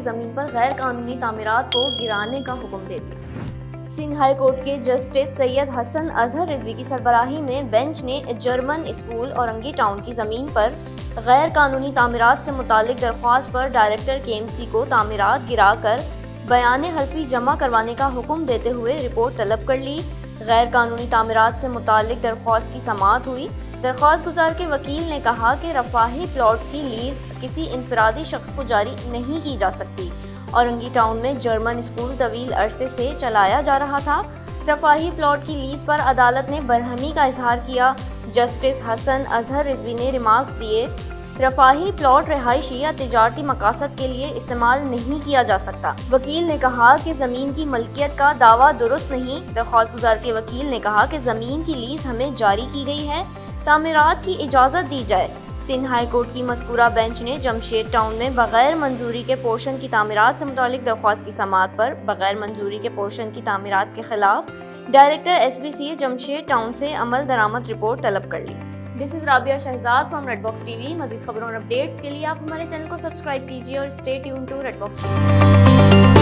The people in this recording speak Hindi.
ज़मीन पर गैर कानूनी तामीरात को गिराने का हुक्म दे दिया। सिंध हाई कोर्ट के जस्टिस सैयद हसन अजहर रिजवी की सरबराही में बेंच ने जर्मन स्कूल औरंगी टाउन की ज़मीन पर गैर कानूनी तामीरात से मुतल दरख्वास्त पर डायरेक्टर के एम सी को तामीरात गिरा कर बयान हल्फी जमा करवाने का हुक्म देते हुए रिपोर्ट तलब कर ली। गैर कानूनी तामीरात से मुतल दरख्वास्त की समात हुई। दरख्वास्त गुजार के वकील ने कहा कि रफाही प्लॉट्स की लीज किसी इनफरादी शख्स को जारी नहीं की जा सकती औरंगी टाउन में जर्मन स्कूल तवील अरसे से चलाया जा रहा था। रफाही प्लॉट की लीज पर अदालत ने बरहमी का इजहार किया। जस्टिस हसन अजहर रिजवी ने रिमार्क्स दिए, रफाही प्लॉट रहायशी या तजारती मकासद के लिए इस्तेमाल नहीं किया जा सकता। वकील ने कहा कि ज़मीन की मलकियत का दावा दुरुस्त नहीं। दरख्वास्त गुजार के वकील ने कहा कि ज़मीन की लीज हमें जारी की गई है। तामीरात की इजाज़त दी जाए। सिंध हाई कोर्ट की मस्कूरा बेंच ने जमशेद टाउन में बगैर मंजूरी के पोर्शन की तामीरात से मुतल दरख्वास्त की समात पर बगैर मंजूरी के पोर्शन की तमीरत के खिलाफ director S B C Jamshed town से अमल दरामद रिपोर्ट तलब कर ली। This is Rabia Shahzad from Red Box TV मजीद खबरों और अपडेट्स के लिए आप हमारे चैनल को सब्सक्राइब कीजिए और stay tune to Red Box TV